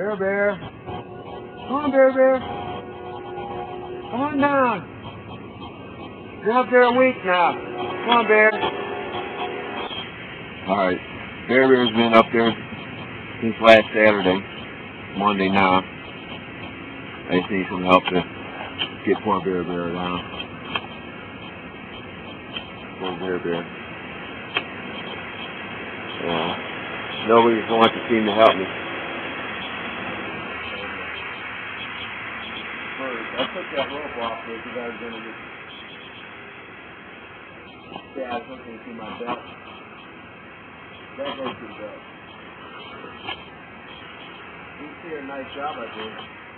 Bear Bear. Come on, Bear Bear. Come on down. Been up there a week now. Come on, Bear. Alright. Bear Bear's been up there since last Saturday. Monday now. I just need some help to get poor Bear Bear down. Poor Bear Bear. Yeah. Nobody's going to seem to help me. I took that rope off there because you guys are gonna get I was looking to my belt. That to the belt. You see a nice job I did.